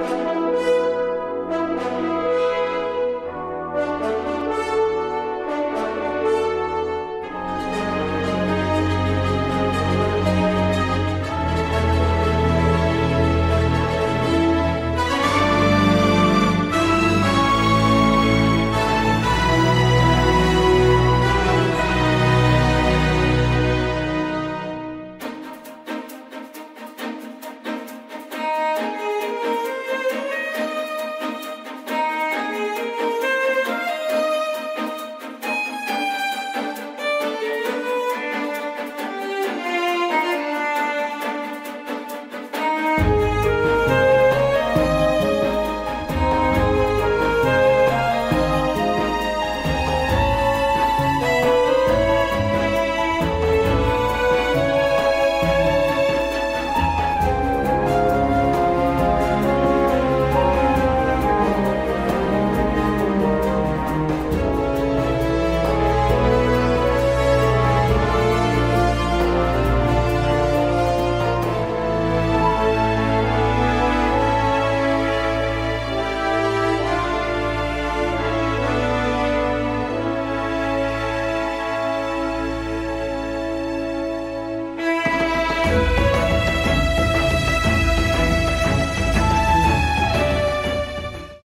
Música